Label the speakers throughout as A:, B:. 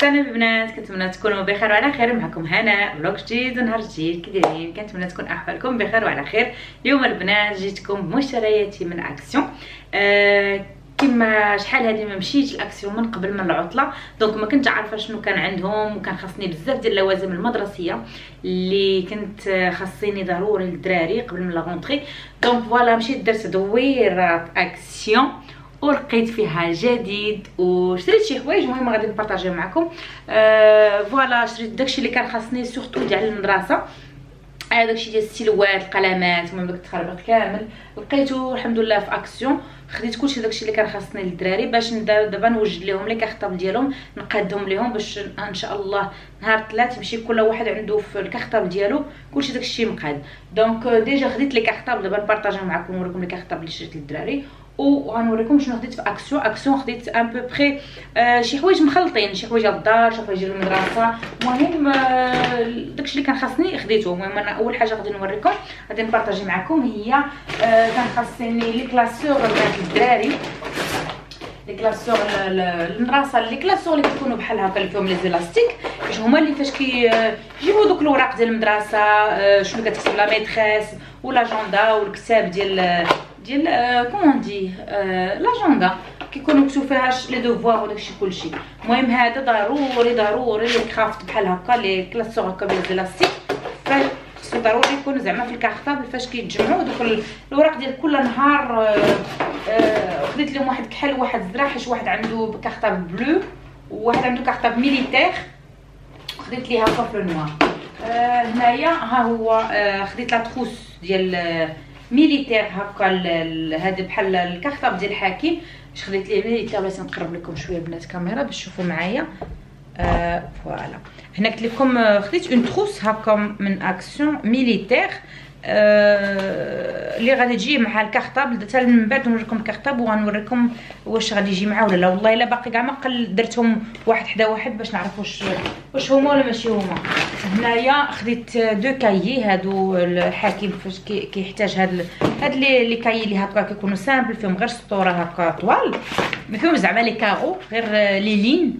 A: السلام البنات كنتمنى تكونوا بخير وعلى خير. معكم هنا vlog جديد ونهار جديد كي دايرين كنتمنى تكون أحوالكم بخير وعلى خير. اليوم البنات جيتكم بمشترياتي من اكسيون آه كما شحال هذه ما مشيتش الاكسيون من قبل من العطلة. donc ما كنت عارفة شنو كان عندهم وكان خاصني بزاف ديال اللوازم المدرسية اللي كنت خاصيني ضروري للدراري قبل من la donc voilà مشيت درت دويرة اكسيون ولقيت فيها جديد وشريت شي حوايج المهم غادي نبارطاجيهم معكم. آه voilà شريت داكشي اللي كان خاصني surtout ديال المدرسة. هذا داكشي ديال الستيلوات القلمات المهم داك التخربيق كامل. لقيته الحمد لله في اكسيون خديت كلشي داكشي اللي كان خاصني للدراري باش دابا نوجد لهم les cartables ديالهم نقادهم لهم باش ان شاء الله نهار الثلاث يمشي كل واحد عنده في ال cartable ديالو كلشي داكشي مقاد. donc déjà خديت les cartables دابا نبارطاجيهم معكم ونوريكم les cartables اللي شريت للدراري. وغنوريكم شنو خديت في Action Action خديت un peu près آه شي حوايج مخلطين شي حوايج الدار شي حوايج المدرسة. المهم آه داكشي اللي كان خاصني خديتو المهم أنا أول حاجة غادي نوريكم غادي نبارطاجي معكم هي آه كان خاصني les classeurs الدراري. les classeurs المدرسة les classeurs اللي كيكونوا بحال هكا اللي فيهم les élastiques. باش هما اللي فاش كيجيبوا دوك الوراق ديال المدرسة آه شنو كتكتب la maîtresse ولا جوندا والكتاب ديال ديال كومون دي لاجوندا كيكونوا مكتوب فيها لي دوفوار وداكشي كلشي. المهم هذا ضروري ضروري لي كرافت بحال هكا لي كلاسور هكا بلاستيك. خصو ضروري يكون زعما في الكارطابل فاش كيتجمعوا دوك الوراق ديال كل نهار خديت لهم واحد كحل وواحد زرع حيت واحد عنده كارطابل بلو وواحد عنده كارطابل ميليتير خديت ليه هكا في noir هنايا ها هو خديت la trousse ديال militaire هكا هذا بحال ال cartable ديال الحاكم. باش خديت ليه militaire بغيت نقرب لكم شوية البنات الكاميرا باش تشوفوا معايا. آه voilà. هنا قلت لكم خديت une trousse هكا من Action militaire اللي غادي تجي مع ال cartable حتى من بعد نوريكم ال cartable وغنوريكم واش غادي يجي معاه ولا لا والله إلا باقي كاع ما قل درتهم واحد حدا واحد باش نعرف واش واش هما ولا ماشي هما. هنايا خديت دو كايي هادو الحاكم فاش كيحتاج هاد هاد les cahiers اللي هكا كيكونوا simples فيهم غير سطوره هكا طوال ما فيهم زعما les carreaux غير لي لين.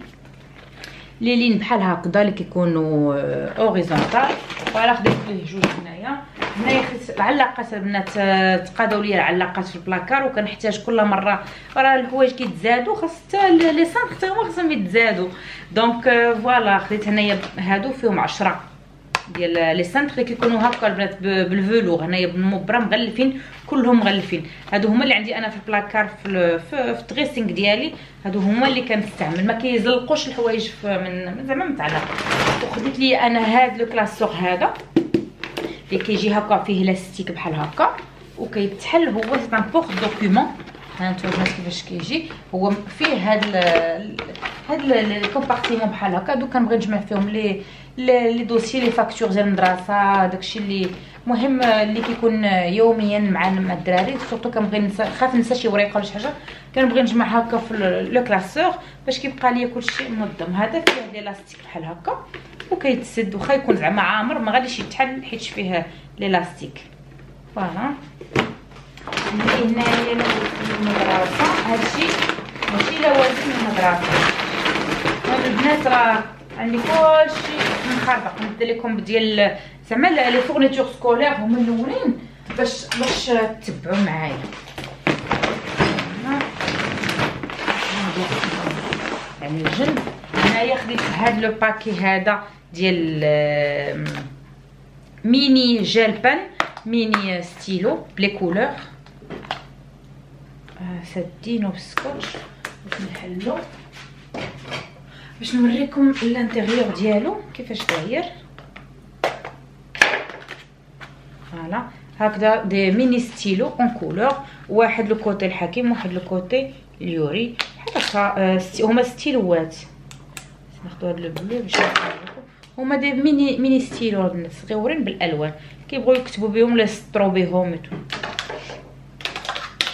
A: لي لين بحال هكذا اللي كيكونوا horizontales voilà خديت ليه جوج هنايا. هنايا العلاقات البنات تقاداو ليا العلاقات في البلاكار وكنحتاج كل مرة راه الحوايج كيتزادوا خاص حتى les cintres حتى هما خاصهم يتزادوا donc voilà خديت هنايا هادو فيهم 10 ديال les cintres اللي كيكونوا هكا البنات بال velours هنايا بالمبرة مغلفين كلهم مغلفين. هادو هما اللي عندي أنا في البلاكار في في ال dressing ديالي. هادو هما اللي كنستعمل. ما كيزلقوش الحوايج من زعما متعلق وخديت لي أنا هاد le classeur هذا. اللي كيجي هكا فيه لاستيك بحال هكا وكيتحل هو c'est un porte-documents. هانتوما البنات كيفاش كيجي. هو فيه هاد هاد les compartiments بحال هكا. donc كنبغي نجمع فيهم les les dossiers les factures ديال المدرسة داكشي اللي مهم اللي كيكون يوميا مع مع الدراري. surtout كنبغي خاف ننسى شي ورقة ولا شي حاجة. كنبغي نجمع هكا في le classeur باش كيبقى ليا كلشي منظم هذا فيه des élastiques بحال هكا. وكيتسد واخا يكون زعما عامر ما غاديش يتحل حيت فيه les élastiques voilà هنايا المدرسة. هادشي ماشي لوازم المدرسة. هاد البنات راه عندي كلشي مخربق نبدا لكم ديال زعما les fournitures scolaires هما الأولين باش باش تتبعوا معايا. يعني الجنب هنايا خديت هاد le paquet هذا. ديال ميني جيل بان ميني ستيلو بلي كولور. سادينو بالسكوتش باش نحلو. باش نوريكم الانتيريور ديالو كيفاش داير. فوالا. هكذا دي ميني ستيلو اون كولور واحد لو كوتي الحكيم واحد لو كوتي اليوري. بحال هكا هما ستيلوات. ناخذ هاد لو بلو باش هما دي ميني ميني ستيلو البنات صغيورين بالألوان. كيبغيو يكتبوا بهم ولا يسطروا بهم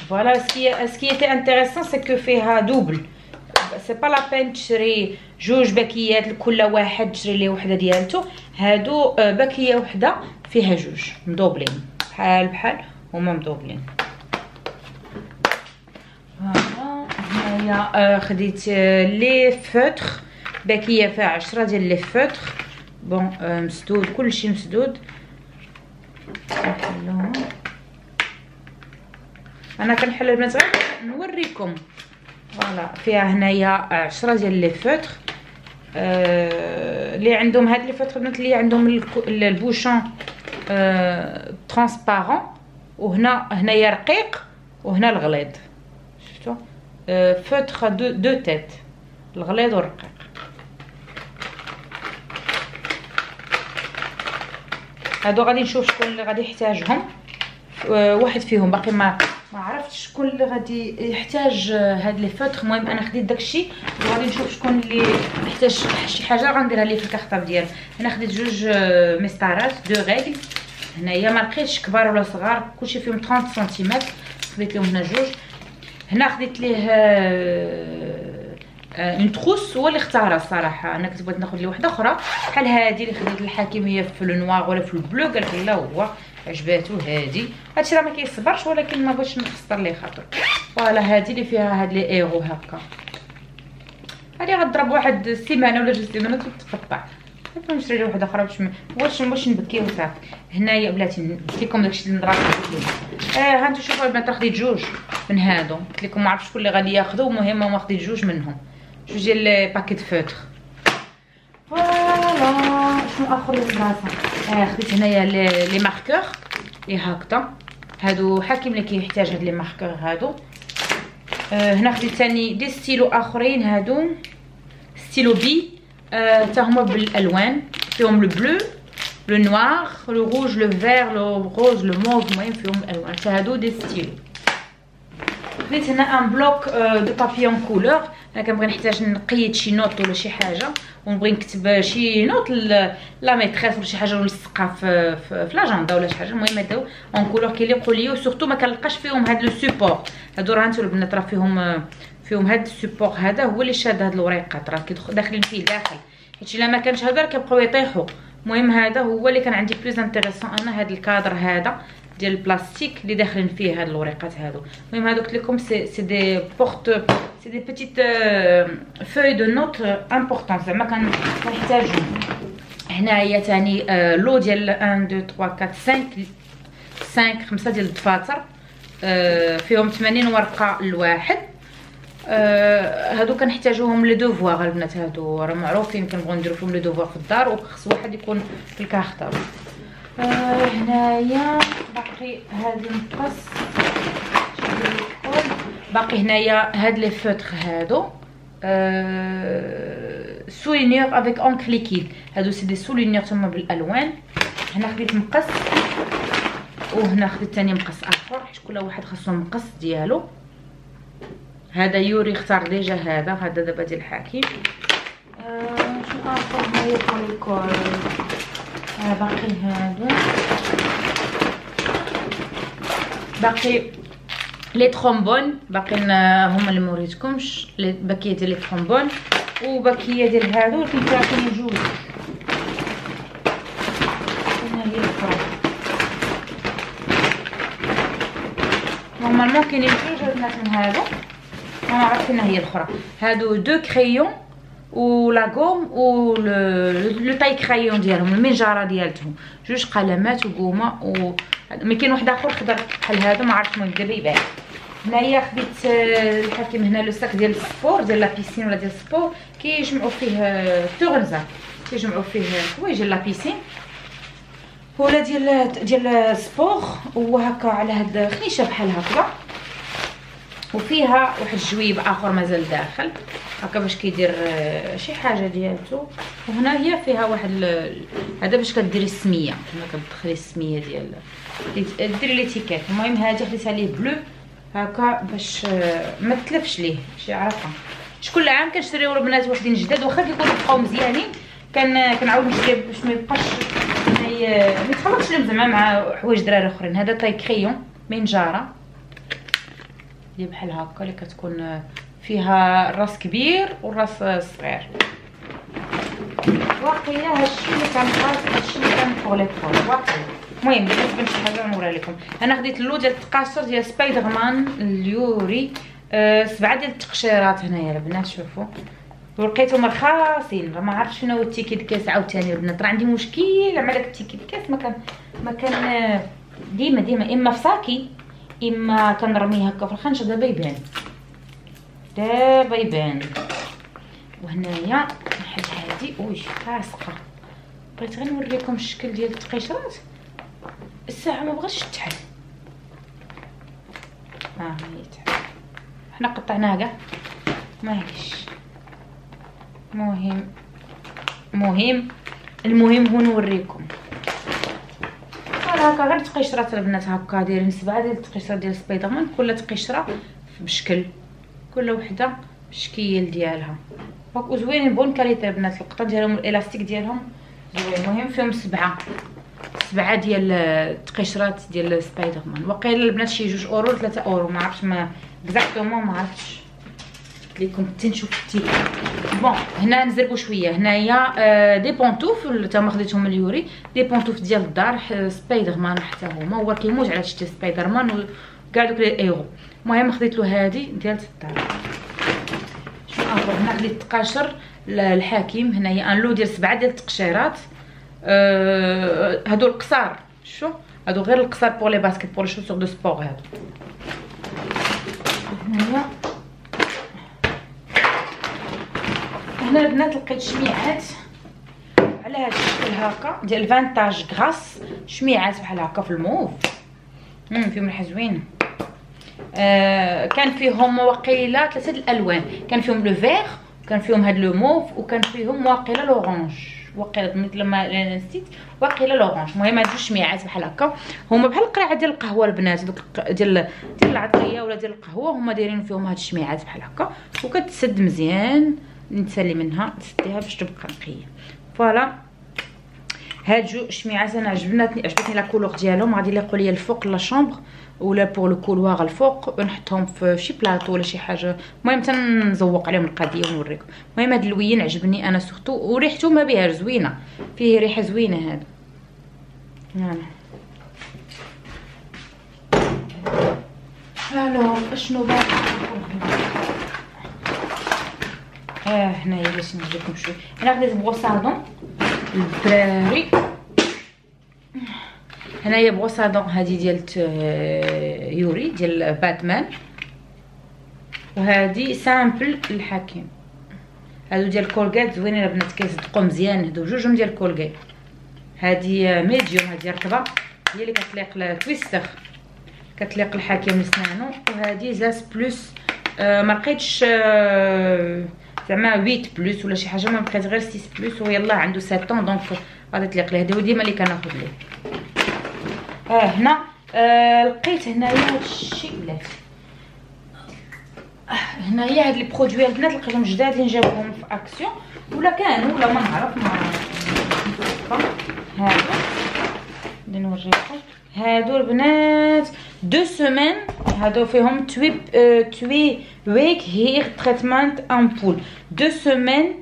A: فوالا اسكي اسكي تي انتريسون سي كو فيها دوبل سي با لا بين تشري جوج باكيات لكل واحد تشري ليه وحده ديالته هادو باكيه وحده فيها جوج مدوبلين بحال بحال هما مدوبلين هنايا خديت les feutres paquet فيها عشرة ديال les feutres bon مسدود كلشي مسدود أنا كنحل البنات غير. نوريكم. voilà. فيها هنايا عشرة ديال les feutres اللي آه عندهم هاد les feutres البنات اللي عندهم ال bouchon آه transparent وهنا هنايا رقيق وهنا الغليظ. شفتوا؟ آه feutres deux, deux têtes. الغليظ والرقيق هادو غادي نشوف شكون اللي غادي يحتاجهم. واحد فيهم باقي ما ما عرفتش شكون اللي غادي يحتاج هاد les feutres المهم أنا خديت داكشي وغادي نشوف شكون اللي يحتاج شي حاجة. غنديرها ليه في ال cartable ديالو أنا خديت جوج مسطرات deux règles. هنايا ما لقيتش كبار ولا صغار. كلشي فيهم 30 سنتيمتر. خديت لهم هنا جوج. هنا خديت ليه une trousse هو اللي اختارها الصراحة. أنا كنت بغيت ناخذ لي وحدة أخرى. بحال هذه اللي خديت الحكيم هي في لو ولا في ال bleu لك لا هو عجباتو هادي. هادشي راه ما كيصبرش ولكن ما بغيتش نخسر ليه خاطر. voilà هادي اللي فيها هاد لي ايرو هكا. هادي غضرب واحد السيمانة ولا جوج سيمانات وتقطع نشري لي وحدة أخرى باش واش واش نبكي وصافي هنايا بلاتي قلت لكم داكشي اللي نضرب آه ها أنتم شوفوا البنات خديت جوج من هادو. قلت لكم ما عرفتش شكون اللي غادي ياخذوا المهم ما خديت جوج منهم. جوج ديال paquets feutres voilà شنو اخر اللي بلاصه آه خديت هنايا les marqueurs لي هكذا هادو حاكم اللي كيحتاج هاد les marqueurs هادو آه هنا خديت ثاني des stylos اخرين هادو stylos billes آه تا هما بالالوان فيهم le bleu le noir le rouge le vert le rose le mauve المهم فيهم الوان تا هادو des stylos خديت هنا un bloc de papier en couleurs. أنا كنبغي نحتاج نقيد شي note ولا شي حاجة. ونبغي نكتب شي note la maîtresse ولا شي حاجة نلصقها في في, l'agenda ولا شي حاجة. المهم هادو en couleurs كيليقوا ليا و surtout ما كنلقاش فيهم هاد le support هادو راه انتو البنات راه فيهم فيهم هاد ال support هذا هو اللي شاد هاد الوريقات. راه داخلين فيه داخل. حيت إلا ما كانش هذا كيبقاو يطيحوا المهم هذا هو اللي كان عندي plus intéressant أنا هاد الكادر هذا. ديال البلاستيك اللي داخلين فيه هاد الوريقات هادو. المهم هادو قلت لكم c'est c'est des porte c'est des petites feuilles de notes important زعما كنحتاجهم هنايا ثاني لو ديال 1 2 3 4 5 5 5 ديال الدفاتر. فيهم 80 ورقة الواحد هادو كنحتاجوهم les devoirs البنات هادو. راه معروفين كنبغيو نديرو فيهم les devoirs في الدار وخص واحد يكون في ال cartable آه هنايا باقي هاد المقص باقي هنايا هاد les feutres هادو. آه avec encre liquide. هادو c'est des surligneurs تما بالالوان. هنا خديت مقص. وهنا خديت ثاني مقص آخر. حيت كل واحد خاصو مقص ديالو. هذا يوري اختار déjà هذا. هذا دابا ديال الحكيم آه شنو آخر؟ هنايا bon les colles باقي هادو باقي les trombones باقيين هما اللي موريتكمش paquet ديال les trombones و paquet ديال هادو ولكن كاينين جوج normalement كاينين جوج البنات من هادو. ما عرفت هي الأخرى. هادو deux crayons و la gomme و le taille-crayon ديالهم المنجره ديالتهم جوج قلمات وقومه و مي كاين واحد اخر خضر بحال هذا ما عرفتش ديال يبان هنايا خديت الحكيم هنا لو ساك ديال السبور ديال لا بيسين ولا ديال السبور كيجمعوا فيه تورنزا كيجمعوا فيه حوايج ديال لا بيسين ولا ديال ديال السبور وهكا على هاد خنيشه بحال هكا وفيها واحد الجويب آخر مازال داخل. هكا باش كيدير آه، شي حاجة ديالته وهنا هي فيها واحد هذا باش كديري السمية. هنا كتدخلي السمية ديال ديري l'étiquette المهم هذه خديتها ليه bleu. هكا باش آه، ما تلفش ليه. شي عارفه كل عام كنشريو البنات وحدين جداد. واخا كيكونوا بقاو مزيانين كان كنعاود نشري باش ما يبقاش ما يتخلطش لهم زعما مع حوايج دراري أخرين. هذا taille-crayon منجاره اللي بحال هكا اللي كتكون فيها الراس كبير والراس صغير. واقيلا هادشي اللي كنبقى هادشي اللي كان فوق لي واقيلا. المهم بالنسبة لشي حاجة نوريها لكم. أنا خديت ال lot ديال التقاشر ديال سبايدر مان اليوري أه سبعة ديال التقشيرات هنايا البنات شوفوا. ولقيتهم رخاصين. ما عرفتش شنو ال ticket de caisse عاوتاني البنات. راه عندي مشكل. مع داك ال ticket de caisse ما كان ما كان ديما ديما إما في ساكي إما كنرميه هكا في الخنشه دابا يبان دابا يبان وهنايا نحل هادي. وي لاصقه بغيت غير نوريكم الشكل ديال التقيشرات. الساعة ما بغاش تحل. ها هي تحل. حنا قطعناها كاع. معليش مهم. مهم. المهم هو نوريكم. هكا غير تقشرات البنات هكا دايرين سبعه ديال التقشرات ديال سبايدر مان كل تقشرة بشكل كل وحدة بالشكل ديالها. هاك زوينين bonne qualité البنات القطن ديالهم ال élastique ديالهم زوين. المهم فيهم سبعة سبعة ديال التقشرات ديال سبايدر مان وقيلا البنات شي جوج أورو 3 أورو ما عرفتش ما exactement ما عرفتش. لكم حتى نشوف bon هنا نزربوا شوية هنايا des pantoufles تا ما خديتهم اليوري des pantoufles ديال الدار سبايدر مان حتى هما هو كيموت على شتي سبايدر مان وكاع دوك لي ايغو المهم خديت له هادي ديال الدار شنو اخر هنا خديت التقاشر الحكيم هنايا un lot ديال سبعه ديال التقشيرات آه هادو القصار شو هادو غير القصار pour les baskets pour les chaussures de sport هادو هنايا البنات لقيت شميعات على هذا الشكل هكا ديال vintage غراس شميعات بحال هكا في الموف. امم فيهم ريحه زوينه آه كان فيهم واقيلا ثلاثة الألوان. كان فيهم le vert كان فيهم هاد le mauve وكان فيهم واقيلا l'orange واقيلا مثل ما نسيت واقيلا l'orange المهم هاد جوج شميعات بحال هكا. هما بحال القرعة ديال القهوة البنات. دوك ديال ديال العطريه ولا ديال القهوة هما دايرين فيهم هاد الشميعات بحال هكا. وكتسد مزيان. نتسلي منها تسديها باش تبقى نقية. voilà. هاد جو شميعات أنا عجبتني عجبتني la couleur ديالهم. غادي يليقوا ليا الفوق la chambre ولا pour le couloir الفوق ونحطهم في شي بلاطو ولا شي حاجة. المهم تنزوق عليهم القضية ونوريكم. المهم هاد اللوين عجبني أنا surtout وريحته ما بها زوينة. فيه ريحة زوينة هذا يعني alors أشنو باقي هنايا باش نجيبكم شوية أنا خديت brosses à dents الدراري هنايا brosses à dents هادي ديال يوري ديال باتمان وهادي simple الحكيم هادو ديال كولغيت زوينين البنات كيصدقوا مزيان هادو جوجهم ديال كولغيت هادي medium هادي رطبه هي اللي كتليق التويستر كتليق الحكيم لسنانو وهادي زاس بلوس آه ما لقيتش آه زعما 8 بلس ولا شي حاجة ما بقيت غير 6 بلس ويلا عنده 7 طون دونك غادي تليق ليه. هذا ديما اللي كناخذ ليه. آه هنا آه لقيت هنايا هادشي بلاتي آه هنايا هاد لي برودوي البنات لقيتهم جداد اللي نجابهم في اكسيون ولا كانوا ولا ما نعرف ما هادو. اللي نوريكم هادو البنات deux semaines هادو فيهم two two week hair treatment ampoules deux semaines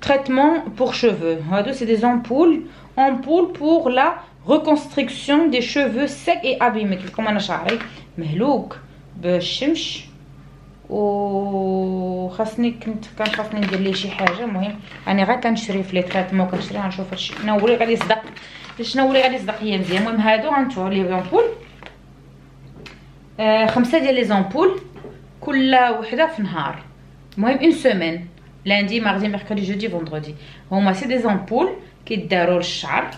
A: traitement pour cheveux. هادو c'est des ampoules ampoules pour la reconstruction des cheveux secs et abîmés. كيفكم أنا شعري مهلوك بالشمس و خاصني كنت كان خاصني ندير ليه شي حاجة المهم راني غير كنشري في les traitements كنشري غنشوف هادشي شنو اللي غادي يصدق شنو اللي غادي يصدق هي مزيان المهم هادو غنتوعو les ampoules خمسه ديال لي زامبول كل وحده في نهار المهم une semaine lundi mardi mercredi jeudi vendredi هما c'est des ampoules كيداروا للشعر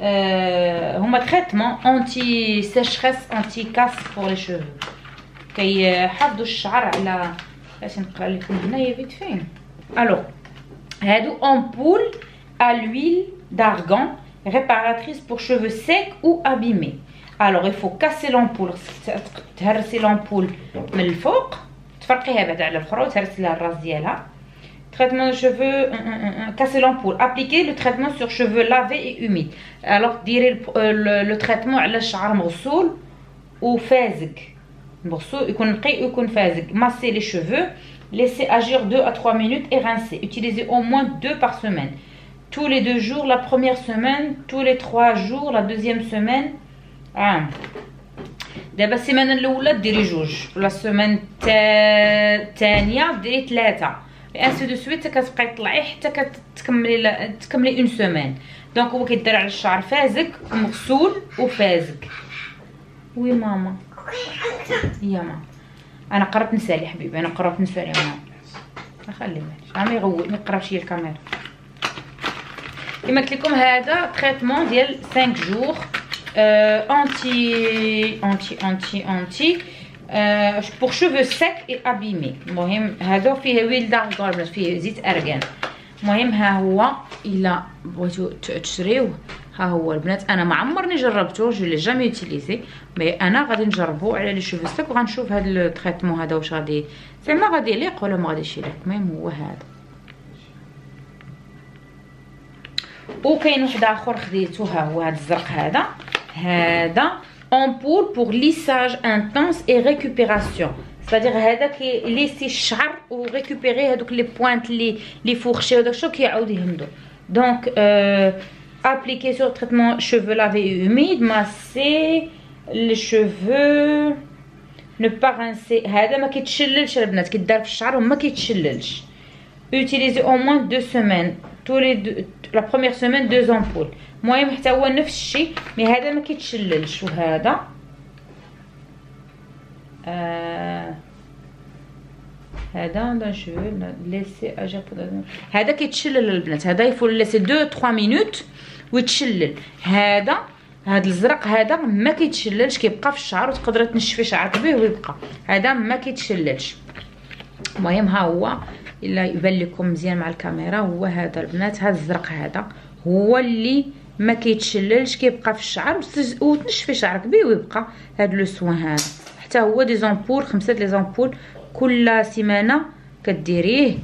A: آه هما traitement anti-sécheresse anti-casse pour les cheveux كيحافظوا الشعر على باش نقرا لكم هنايا فيت فين الوغ هادو امبول à l'huile d'argan. réparatrice pour cheveux secs ou abîmés. Alors il faut casser l'ampoule, تهرسي l'ampoule من الفوق تفرقيها بعد على الاخرى وتهرسي لها الراس ديالها traitement de cheveux casser l'ampoule appliquer le traitement sur cheveux lavés et humides alors ديري le traitement على الشعر مغسول وفازق مغسول يكون نقي ويكون فازق masser les cheveux laisser agir 2 à 3 minutes et rincer utilisez au moins 2 par semaine Tous les deux jours la première semaine tous les trois jours la deuxième semaine. Ah. دابا السيمانه الاولى ديري جوج ولا السيمانه الثانية ديري ثلاثة ainsi de suite كتبقاي تطلعي حتى كتكملي تكملي une semaine donc هو كيدير على الشعر فازك ومغسول وفازك oui ماما يا ماما أنا قربت نسالي حبيبي أنا قربت نسالي ماما خلي بالك ما يغول ما يقربش الكاميرا كما قلت لكم هذا traitement ديال 5 jours anti anti anti anti pour cheveux secs et abîmés المهم هذا فيه huile d'argan فيه زيت ارغان المهم ها هو إلا بغيتو تشريوه. ها هو البنات أنا ما عمرني جربته je l'ai jamais utilisé mais أنا غادي نجربو على les cheveux secs وغنشوف هذا ال traitement هذا واش غادي زعما غادي يليق ولا ما غاديش يليق. المهم هو هذا. وكاين واحد اخر خديته ها هو هذا الزرق هذا. هذا ampoule pour lissage intense et récupération c'est-à-dire هذا كيليسي الشعر وريكوبيري هذوك les pointes les les fourchées وداك الشيء كيعاود يهمدو donc appliquer sur traitement cheveux lavés et humides masser les cheveux ne pas rincer. هذا ما كيتشللش البنات كيدار في الشعر وما كيتشللش. Utiliser au moins deux semaines. Deux la première semaine deux ampoules. المهم حتى هو نفس الشيء mais هذا ما كيتشللش وهذا آه هذا لا je laisse agir هذا كيتشلل البنات هذا il faut laisser 2 3 minutes ويتشلل هذا هذا الزرق هذا ما كيتشللش كيبقى في الشعر وتقدري تنشفي شعرك به ويبقى هذا ما كيتشللش المهم ها هو إلا يبان لكم مزيان مع الكاميرا هو هذا البنات هذا الزرق هذا هو اللي ما كيتشللش كيبقى في الشعر وتنشفي شعرك به ويبقى هذا le soin هذا. حتى هو des ampoules خمسة les ampoules كل سيمانة كديريه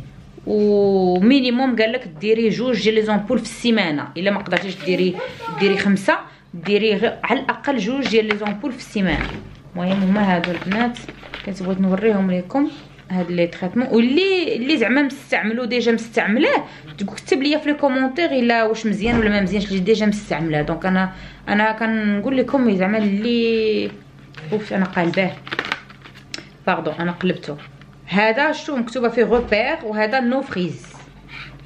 A: و minimum قال لك ديري جوج ديال les ampoules في السيمانة. إلا ما قدرتيش ديري ديري خمسة ديري على الأقل جوج ديال les ampoules في السيمانة. المهم هما هادو البنات كنت بغيت نوريهم لكم. هاد les traitements. واللي اللي زعما مستعملو déjà مستعملاه كتب ليا في les commentaires إلا واش مزيان ولا ما مزيانش اللي déjà مستعملاه. donc أنا أنا كنقول لكم زعما اللي أوف أنا قلباه pardon أنا قلبته. هذا شتو مكتوبة فيه repair وهذا no frizz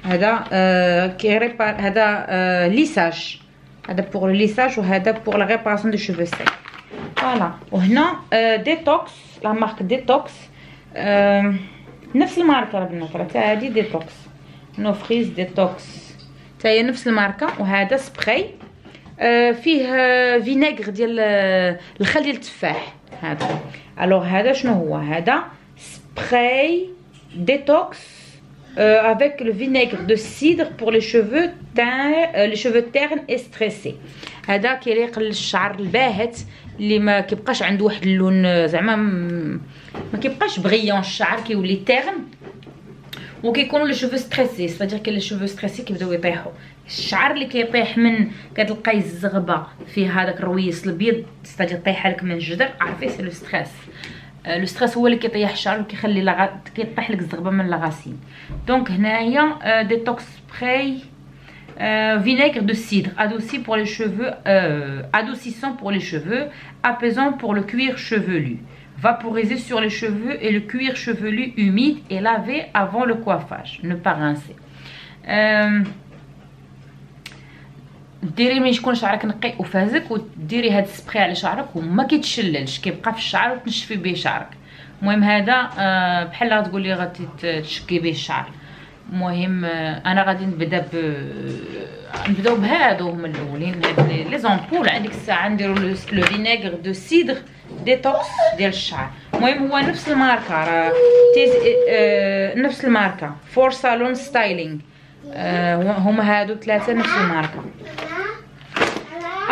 A: هذا آه qui répare هذا آه lissage هذا pour lissage وهذا pour la réparation de cheveux secs voilà وهنا آه détox la marque détox نفس الماركة البنات راه هادي détox no frizz détox تا هي نفس الماركة وهذا سبراي آه فيه vinaigre ديال الخل ديال التفاح. هذا. alors هذا شنو هو؟ هذا spray détox euh, avec le vinaigre de cidre pour les cheveux euh, les cheveux ternes et stressés. هذا كيليق للشعر الباهت اللي ما كيبقاش عنده واحد اللون زعما ما كيبقاش بغيون الشعر كيولي terne وكيكونوا les cheveux stressés c'est-à-dire كاين les cheveux stressés كيبداو يطيحوا الشعر اللي كيطيح من كتلقاي الزغبه فيه هذاك الرويس البيض c'est-à-dire طيح لك من الجدر عرفي سي لو ستريس لو ستريس هو اللي كيطيح الشعر وكيخلي لغ... كيطيح لك الزغبه من لاغاسين دونك هنايا ديتوكس سبراي vinaigre de cidre adouci pour les cheveux euh, adoucissant pour les cheveux apaisant pour le cuir chevelu vaporiser sur les cheveux et le cuir chevelu humide et laver avant le coiffage ne pas rincer euh, ديري ملي يكون شعرك نقي وفازك وديري هاد السبراي على شعرك وما كيتشللش كيبقى في الشعر وتنشفي به شعرك. المهم هذا آه بحال غتقولي غادي تشكي به الشعر. المهم آه أنا غادي نبدأ ب آه، نبدأو بهادو هما الأولين. هاد les ampoules عندك الساعة نديرو le vinaigre de cidre détox ديال الشعر. المهم هو نفس الماركة راه. آه نفس الماركة. for salon styling هما هادو ثلاثة نفس الماركة.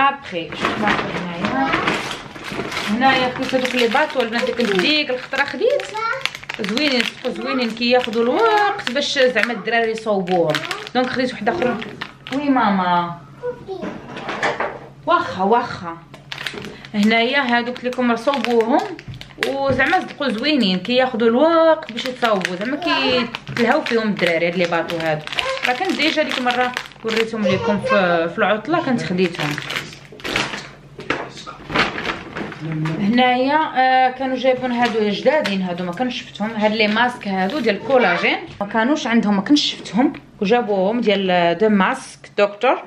A: ابخي شوف هنايا هنايا كيف هذوك les bateaux البنات ديك ديك الخطره خديت زوينين زوينين كياخذوا الوقت باش زعما الدراري يصوبوهم donc خديت وحدة أخرى. oui ماما. واخا واخا. هنايا هادوك لكم صوبوهم وزعما صدقوا زوينين كياخذوا الوقت باش يتصاوبوا. زعما كيتلهاو فيهم الدراري هاد les bateaux هادو. راه كنت déjà ديك المرة وريتهم في, في العطلة كنت خديتهم. هنايا آه كانوا جايبون هادو جدادين هادو ما كنتش شفتهم هاد les masques هادو ديال ال collagène ما كانوش عندهم ما كنتش شفتهم وجابوهم ديال deux masques docteur.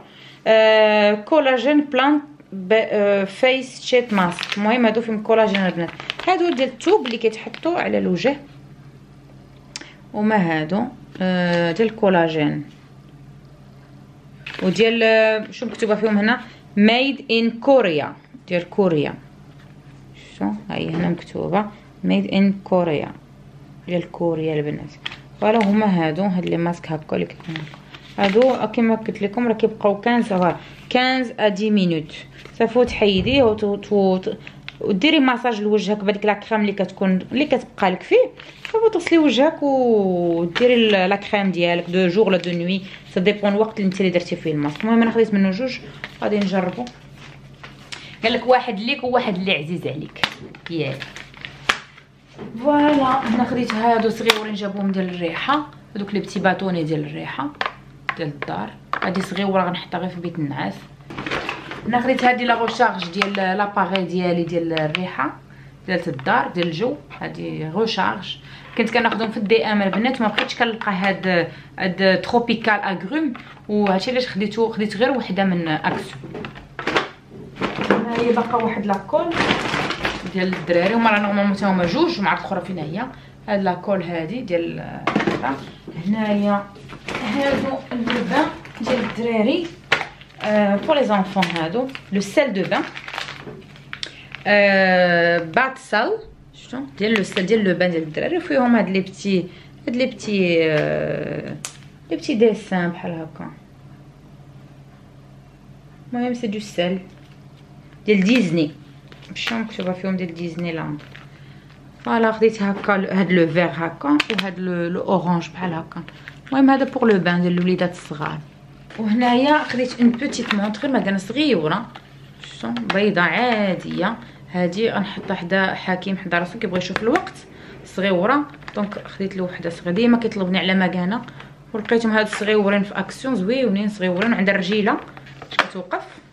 A: آه collagen plant face sheet mask. المهم هادو فيهم collagène البنات. هادو ديال التوب اللي كيتحطوا على الوجه. وما هادو آه ديال ال collagène وديال آه، شو مكتوبة فيهم هنا؟ made in Korea ديال كوريا. شو هاي هنا مكتوبة. made in Korea ديال كوريا البنات. voilà هما هادو هاد les masques هكا كيكونوا هادو كيما قلت لكم راه كيبقاو 15 15 à 10 minutes. صافي تحيديه وديري ماساج لوجهك بهذيك la crème اللي كتكون اللي كتبقى لك فيه. صافي تغسلي وجهك وديري la crème ديالك de jour ولا de nuit. ça dépend الوقت اللي انت اللي درتي فيه الماسك. المهم أنا خديت منه جوج. غادي نجربو. قال لك واحد ليك وواحد اللي عزيز عليك. ياك voilà هنا خديت هادو صغيورين جابوهم ديال الريحة هذوك les petits bâtonnets ديال الريحة ديال الدار. هادي صغيورة غنحطها غير في بيت النعاس. هنا خديت هادي la recharge ديال l'appareil ديالي ديال الريحة ديال الدار ديال الجو. هادي recharge كنت كناخذهم في الدي ام البنات ما بقيتش كنلقى هاد هاد tropical agrumes وهادشي علاش خديتو خديت غير وحدة من اكسو هي باقا واحد la colle ديال الدراري هما راه normalement تا هما جوج مع الاخرى فين هي هاد la colle هادي ديال هنايا هادو ال bain ديال الدراري pour les enfants هادو le sel de bain bath salt شفتو؟ ديال le sel ديال le bain ديال الدراري. فيهم هاد les petits هاد les petits les petits dessins بحال هكا المهم c'est du sel ديال ديزني مشاو مكتوبه فيهم ديال ديزني لاند voilà خديت هكا هاد le vert هكا وهاد l'orange بحال هكا المهم هذا pour le bain ديال الوليدات الصغار وهنايا خديت une petite montre مكانه صغيره شفتو بيضه عاديه هادي غنحطها حدا حكيم حدا راسو كيبغي يشوف الوقت صغيره donc خديت له وحده صغيره ديما كيطلبني على مكانه ولقيتهم هاد الصغيورين في اكسيون زويونين صغيورين عند الرجيله كتوقف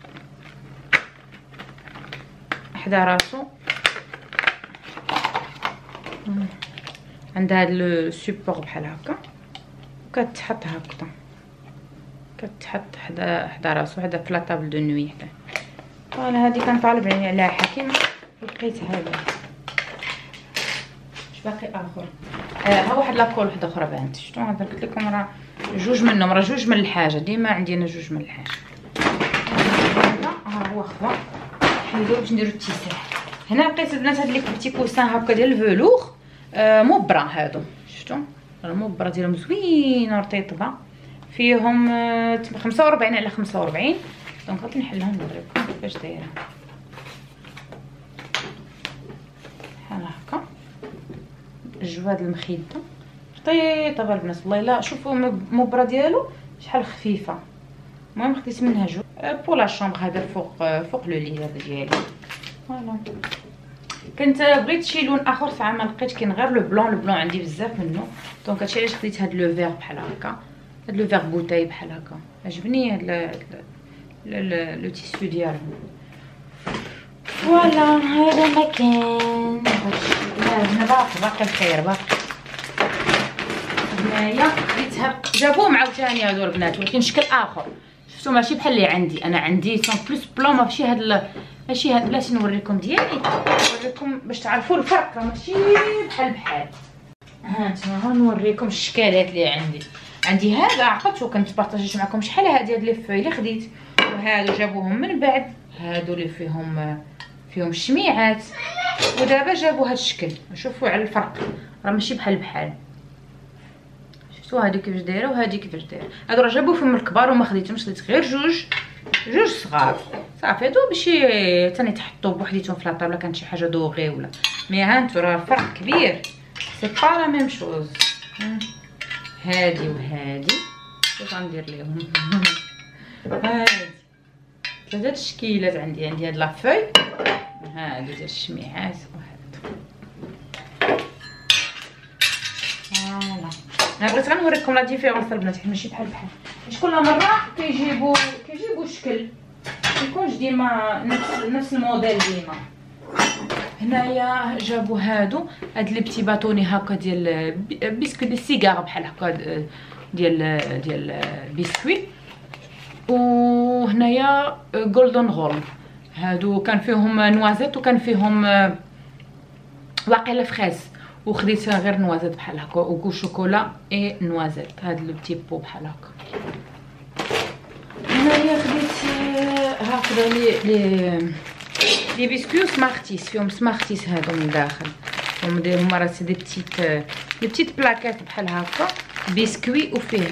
A: حدا راسو. عندها هاد le support بحال هكا. وكتحط هكذا. كتحط حدا حدا راسو حدا في la table de nuit حدا. voilà هادي كنطالب عليها حكيم لقيت هذا اش باقي آخر. آه ها واحد la colle وحده أخرى بانت شفتو هذا قلت لكم راه جوج منهم. راه جوج من الحاجة. ديما عندي أنا جوج من الحاجة. ها هو اخويا حيدو باش نديرو التيسير هنا لقيت البنات هاد les petits coussins هكا ديال ال velours آه مبرا هادو. شفتو؟ المبرا ديالهم زوينة رطيطبه فيهم آه 45 على 45 donc غادي نحلها نوريكم كيفاش دايرة. بحال هكا. الجواد المخيده رطيطه البنات والله الا شوفوا المبرا ديالو شحال خفيفة. المهم خديت منها جوج pour la chambre هذا فوق فوق le lit هذا ديالي. voilà كنت بغيت شي لون آخر ساعه ما لقيتش. كاين غير le blanc le blanc عندي بزاف منه. donc هادشي علاش خديت هاد le vert بحال هكا. هاد le vert bouteille بحال هكا. عجبني هاد le tissu ديالو. فوالا هذا ما كان هنا باقي باقي الخير باقي. هنايا خديتها جابوهم عاوتاني هادو البنات ولكن شكل آخر. شفتو ماشي بحال اللي عندي. أنا عندي سون بلوس بلون ماشي هاد ماشي هاد بلاتي نوريكم ديالي. نوريكم باش تعرفوا الفرق راه ماشي بحال بحال. ها انتما نوريكم الشكالات اللي عندي. عندي هذا عقلت وكنت بارطاجيت معكم شحال هادي هاد لي فوي اللي خديت. وهادو جابوهم من بعد. هادو اللي فيهم فيهم الشميعات. ودابا جابوا هاد الشكل. شوفوا على الفرق. راه ماشي بحال بحال. شفتوا هادي كيفاش دايرة وهادي كيفاش دايرة. هادو راه جابوا فيهم الكبار وما خديتهمش خديت غير جوج جوج صغار. صافي هادو باش ثاني تحطوا بوحديتهم في la table كانت شي حاجة dorée ولا. mais ها راه الفرق كبير. c'est pas la même chose هادي وهادي واش غندير ليهم. هادي. ثلاثة تشكيلات عندي عندي هاد la fois هادو ديال الشميعات وهادو voilà أنا بغيت غنوريكم la différence البنات حيت ماشي بحال بحال. حيت كل مرة كيجيبوا كيجيبوا شكل. ميكونش ديما نفس نفس الموديل ديما. هنايا جابوا هادو هاد لي بتي باتوني هكا ديال بسكويت دي سيجار بحال هكا ديال ديال بسكويت وهنايا جولدن رول هادو كان فيهم نوازيت وكان فيهم واقيلا فريز وخديت غير نوازيت بحال هكا وكو شوكولا اي نوازيت هاد لو بتي بو بحال هكا. هنايا خديت هكذا لي لي les biscuits Smarties فيهم Smarties هادو من الداخل هما راه c'est des petites les petites plaquettes بحال هكا. بيسكوي وفيه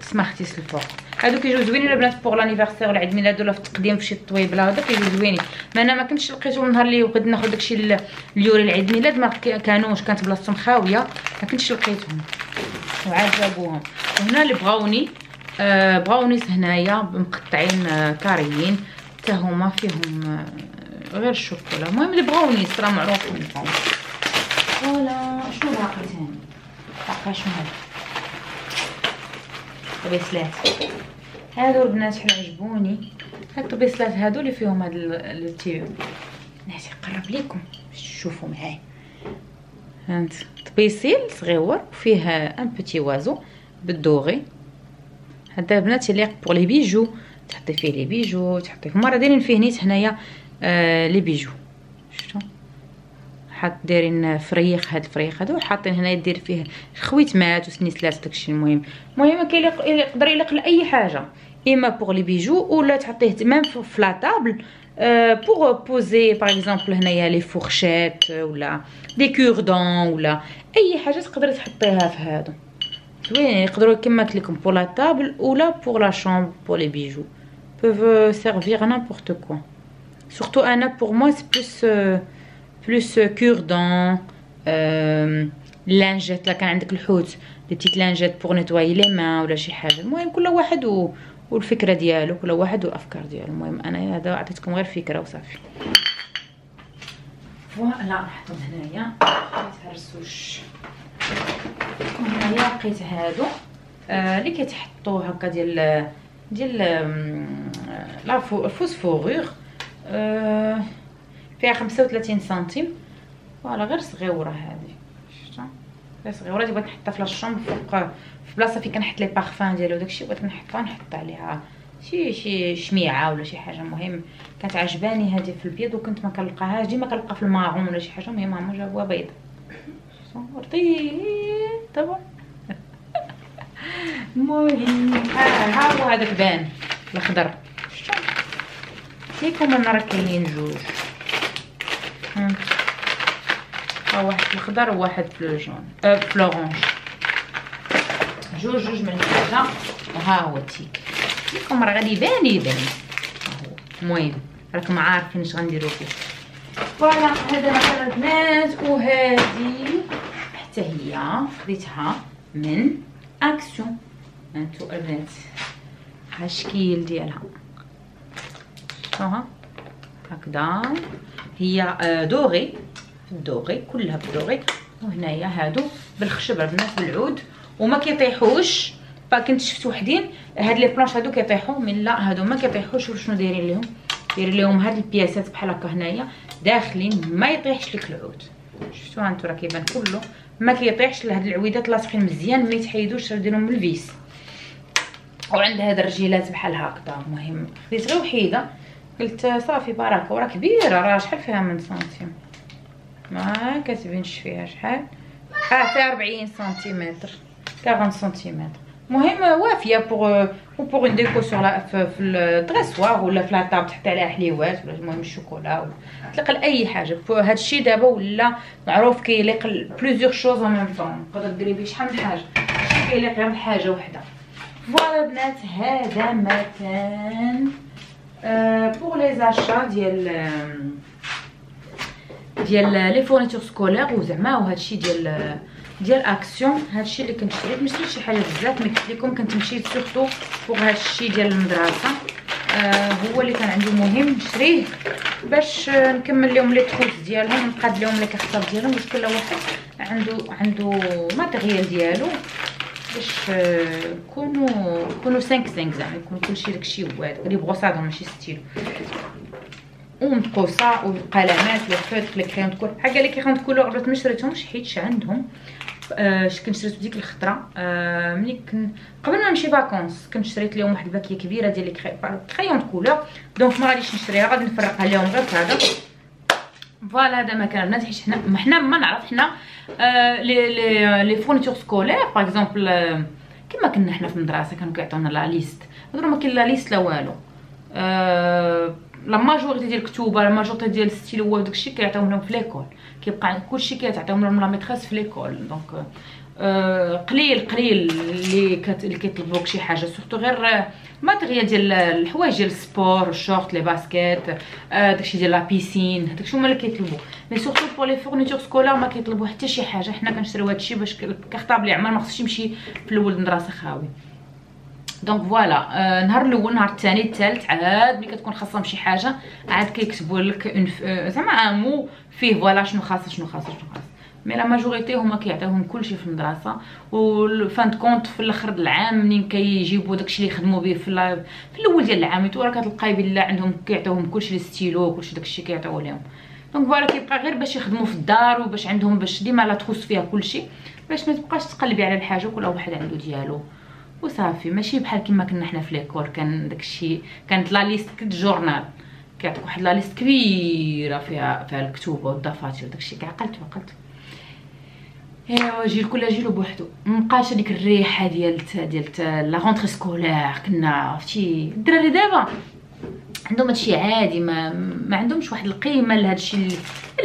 A: Smarties الفوق هادو كيجيو زوينين البنات pour l'anniversaire ولا عيد ميلاد ولا في التقديم في شي طويبلة هذا كيجيو زوينين ما أنا ما كنتش لقيتهم النهار اللي بغيت ناخذ داكشي اليوري العيد ميلاد ما كانوش كانت بلاصتهم خاويه ما كنتش لقيتهم وعاد جابوهم وهنا ال brownie آه براونيز هنايا مقطعين آه carré يين حتى هما فيهم آه غير الشوكولا المهم البراونيز راه معروفين فوالا شنو باقي ثاني باقي شنو هذا طبيسلات هادو البنات شحال عجبوني. هاد الطبيسلات هادو اللي فيهم هاد التيو ناسي نقرب لكم شوفوا معايا. هانت طبيسيل صغيور وفيه ان بوتي وازو بالدوغي. هذا البنات يليق pour les bijoux. تحطي فيه les bijoux تحطي هما راه دايرين فيه نيت هنايا آه les bijoux. حاط دايرين فريخ هاد الفريخ هذا وحاطين هنا دير فيه خويتمات وسنيسلات داكشي المهم. المهم كيليق يقدر يليق لأي حاجة. إما pour les bijoux ولا تحطيه même في la table pour poser par exemple هنايا les fourchettes ولا des cure-dents ولا أي حاجة تقدري تحطيها في هادو. زوين يقدروا كما قلت لكم pour la table ولا pour la chambre pour les bijoux peuvent servir n'importe quoi. Surtout أنا pour moi c'est plus plus cure-dents lingettes لا كان عندك الحوت des petites lingettes pour nettoyer les mains ولا شي حاجة المهم كل واحد و... والفكرة ديالو كل واحد والافكار ديالو المهم أنا هذا عطيتكم غير فكره وصافي voilà نحطهم هنايا متهرسوش هنايا لقيت هادو آه اللي كيتحطوا هكا ديال ديال la fausse fourrure آه فيها خمسة وثلاثين سنتيم. voilà غير صغيورة هذه شفتوا غير صغيورة بغيت نحطها في la chambre فوق في بلاصة فين كنحط les parfums ديالو داكشي بغيت نحطها نحط عليها شي شي شميعة ولا شي حاجة مهم. كانت عجباني هذه في البيض وكنت ما كنلقاهاش ديما كنلقى في الماغون ولا شي حاجة المهم هما جابوها بيض رطيب طبعا. المهم ها هو هذاك بان الأخضر. شفتوا فيكم أنا راه كاينين جوج. ها واحد في الاخضر وواحد في الجون. أه في جوج جوج من الحاجة. وها هو التيكي فيكم راه غادي يبان يبان. المهم راكم عارفين اش غنديرو فيه. voilà هذا مثلا البنات وهذه حتى هي خديتها من اكسيون هانتو البنات ها الشكل ديالها ها هكذا. هي doré ال doré كلها بال doré وهنايا هادو بالخشب البنات بالعود. وما كيطيحوش. كنت شفت وحدين هاد les planches هادو كيطيحوا. من لا هادو ما كيطيحوش. شنو دايرين ليهم دايرين ليهم هاد ال pièce ات بحال هكا هنايا. داخلين ما يطيحش لك العود. شفتوا هانتو راه كيبان كله. ما كيطيحش لهاد العويدات لاصقين مزيان. ما يتحيدوش ديرهم بال vis وعند هاد الرجيلات بحال هكذا. المهم خديت غير وحيدة. قلت صافي بركه وراه كبيره راه شحال فيها من سنتيم؟ ما كتبينش فيها شحال؟ آه فيها 40 سنتيمتر 40 سنتيمتر. المهم وافية pour pour une déco sur la في ال dressoir ولا في la table تحط عليها حليوات ولا المهم الشوكولا ولا تليق لأي حاجة. هذا الشيء دابا ولا معروف كيليق plusieurs choses en même temps تقدر ديري به شحال من حاجة. ماشي كيليق غير حاجة وحدة. voilà بنات هذا ما كان pour les achats ديال ديال les fournitures scolaires وزعما وهادشي ديال ديال اكسيون هادشي اللي كنت شريت ما شريتش شي حاجة بزاف ملي قلت لكم كنت مشيت surtout فوق هادشي ديال المدرسة آه هو اللي كان عندي مهم نشريه باش نكمل لهم les trousses ديالهم نقاد لهم les cartables ديالهم باش كل واحد عنده عنده matériel ديالو باش يكونوا يكونوا 5 5 زعما يكون كلشي داكشي واعر اللي بغوصادهم ماشي ستيلو ومتقوسه والقلمات لي فوت لي كريم كل حاجة لي كريم كولور بغيت ما شريتهمش حيت عندهم آه كنت شريت ديك الخطرة آه ملي كن قبل ما نمشي فاكونس كنت شريت لهم واحد الباكية كبيرة ديال لي كريون كولور دونك ما غاديش نشريها غادي نفرقها لهم غير هذا فوالا هذا ما كان البنات حيت حنا ما حنا ما نعرف حنا آه لي لي لي فورنيتور سكولير باغ اكزومبل كما كنا حنا في المدرسة كانوا كيعطيونا la liste هضروا ما كاين لا liste لا والو. آه la majorité ديال الكتوبة la majorité ديال الستيلو وداكشي كيعطيوهم لهم في l'école كيبقى كلشي كيتعطيهم لهم la maîtresse في l'école donc قليل قليل اللي كت... اللي كيطلبوك شي حاجة surtout غير matériel ديال الحوايج ديال ال sport ال short les baskets آه داكشي ديال la piscine هاداكشي هما اللي كيطلبوا mais surtout pour les fournitures scolaires ما كيطلبوا حتى شي حاجة حنا كنشريو هادشي باش cartable لي عمر ما خصش يمشي في الأول المدرسة خاوي. donc voilà آه نهار الأول نهار الثاني الثالث عاد ملي كتكون خاصهم شي حاجة عاد كيكتبوا لك آه زعما mot فيه voilà شنو خاص شنو خاص شنو خاص mais la majorité هما كيعطيوهم كلشي في المدرسة fin compte في الآخر العام منين كيجيبوا داكشي اللي خدموا به في, في الأول ديال العام tout راه كتلقاي بلا عندهم كيعطيوهم كلشي ستيلو كلشي داكشي كيعطيو لهم donc voilà كيبقى غير باش يخدموا في الدار وباش عندهم باش ديما لا تخص فيها كلشي باش ما تبقاش تقلبي على الحاجة كل واحد عنده ديالو. وصافي ماشي بحال كما كنا حنا في l'école كان داكشي كانت la liste générale. كيعطيك واحد la liste كبيرة فيها فيها الكتب والدفاتر وداكشي كاع عقلت عقلت ايوا جيل كل جيل بوحدو. مبقاش هذيك الريحة ديال ديال la rentrée scolaire كنا عرفتي؟ الدراري دابا عندهم هادشي عادي ما ما عندهمش واحد القيمة لهادشي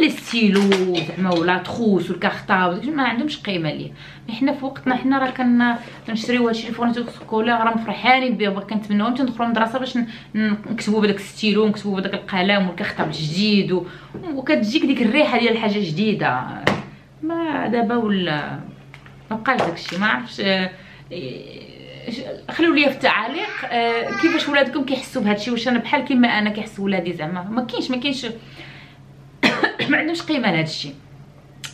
A: les stylos زعما ولا trousse وال cartable ما عندهمش قيمة ليه mais حنا في وقتنا حنا راه كنا كنشريو هادشي les fournitures scolaires راه مفرحانين به كنتمناو حتى ندخلوا المدرسة باش نكتبوا بداك الستيلو ونكتبوا بداك القلم وال cartable الجديد وكتجيك ديك الريحة ديال حاجة جديدة. دابا ولا ما بقاش داكشي ما عرفتش آه، خليو لي في التعاليق آه، كيفاش ولادكم كيحسوا بهادشي واش أنا بحال كيما أنا كيحسوا ولادي زعما؟ ما كاينش ما كاينش ما عندهمش قيمة لهادشي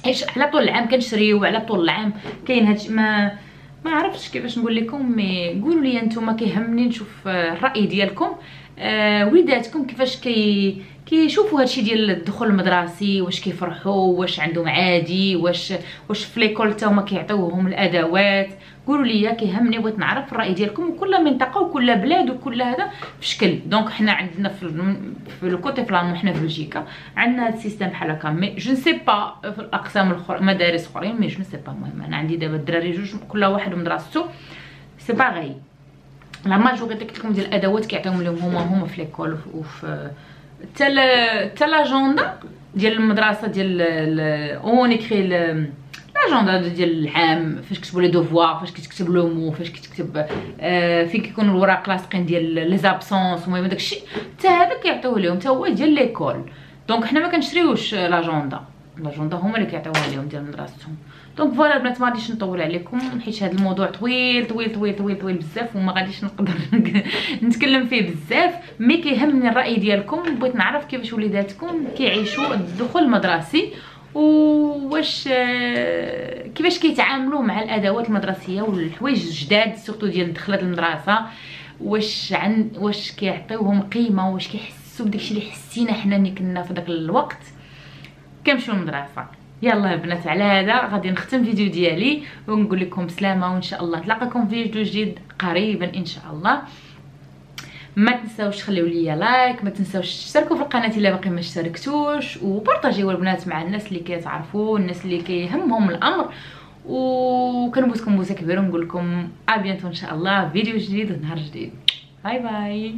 A: حيت على طول العام كنشريو على طول العام كاين هادشي ما ما عرفتش كيفاش نقول لكم مي قولوا لي نتوما كيهمني نشوف الرأي ديالكم. آه وليداتكم كيفاش كي كيشوفوا هادشي ديال الدخول المدرسي واش كيفرحوا واش عندهم عادي واش واش في l'école حتى هما كيعطيوهم الأدوات. قولوا لي كيهمني بغيت نعرف الرأي ديالكم وكل منطقة وكل بلاد وكل هذا في شكل. donc حنا عندنا في في ال côté flamand حنا في بلجيكا عندنا هذا ال système بحال هكا. mais je sais pas في الأقسام الأخرى مدارس أخرين mais je sais pas المهم أنا عندي دابا الدراري جوج كل واحد ومدرسته. c'est pareil la majorité قلت لكم ديال الادوات كيعطيهم لهم هما هما في l'école وفي حتى حتى l'agenda ديال المدرسة ديال on écrit l'agenda ديال العام فاش كتبوا les devoirs فاش كتكتب le mot فاش كتكتب فين كيكونوا الوراق لاصقين ديال les absences المهم داكشي حتى هذا كيعطيوه لهم حتى هو ديال l'école donc حنا ما كنشريوش l'agenda l'agenda هما اللي كيعطيوها لهم ديال مدرستهم donc voilà البنات ما غاديش نطول عليكم حيت هذا الموضوع طويل طويل طويل طويل طويل بزاف وما غاديش نقدر نتكلم فيه بزاف. mais كيهمني الرأي ديالكم بغيت نعرف كيفاش وليداتكم كيعيشوا الدخول المدرسي واش كيفاش كيتعاملوا مع الأدوات المدرسية والحوايج الجداد surtout ديال دخلات المدرسة. واش عن واش كيعطيوهم قيمة واش كيحسوا بداكشي اللي حسينا حنا ملي كنا في داك الوقت. كنمشيو للمدرسة. يلا البنات على هذا غادي نختم فيديو ديالي ونقول لكم سلامة وإن شاء الله نتلاقاكم في فيديو جديد قريبا إن شاء الله. ما تنساوش خليو لي like ما تنساوش تشتركوا في القناة إلا باقي ما اشتركتوش وبارطاجيو البنات مع الناس اللي كيتعرفوا الناس اللي كيهمهم الأمر. وكنبوسكم بوسة كبيرة ونقول لكم à bientôt إن شاء الله فيديو جديد ونهار جديد. bye bye.